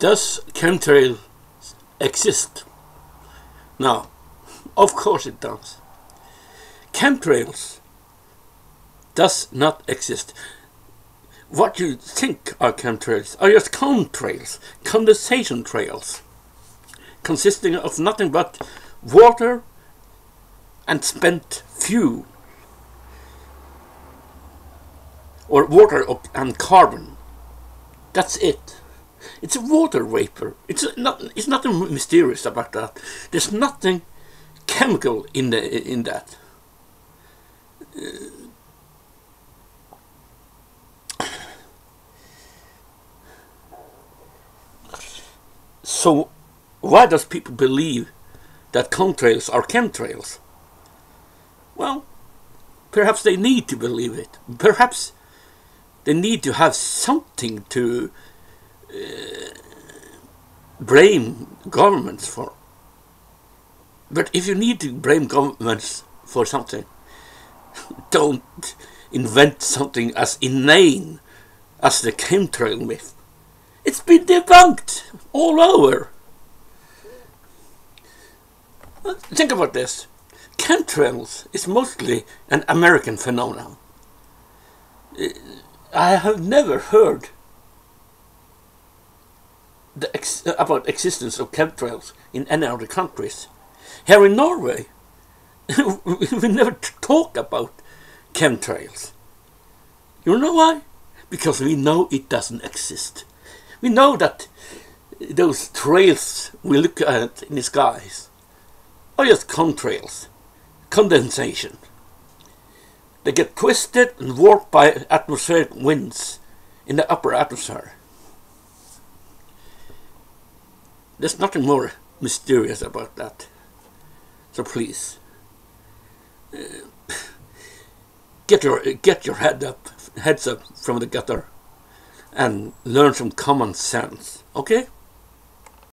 Does chemtrail exist? Now, of course it does. Chemtrails does not exist. What you think are chemtrails are just contrails, condensation trails, consisting of nothing but water and spent fuel, or water and carbon. That's it. It's a water vapor. It's not. It's nothing mysterious about that. There's nothing chemical in the in that. So, why does people believe that contrails are chemtrails? Well, perhaps they need to believe it. Perhaps they need to have something to Uh, blame governments for. But if you need to blame governments for something, don't invent something as inane as the chemtrail myth. It's been debunked all over. Think about this. Chemtrails is mostly an American phenomenon. Uh, I have never heard ex uh, about existence of chemtrails in any other countries. Here in Norway, we never talk about chemtrails. You know why? Because we know it doesn't exist. We know that those trails we look at in the skies are just contrails, condensation. They get twisted and warped by atmospheric winds in the upper atmosphere. There's nothing more mysterious about that. So please, uh, get your get your head up, heads up from the gutter, and learn some common sense. Okay?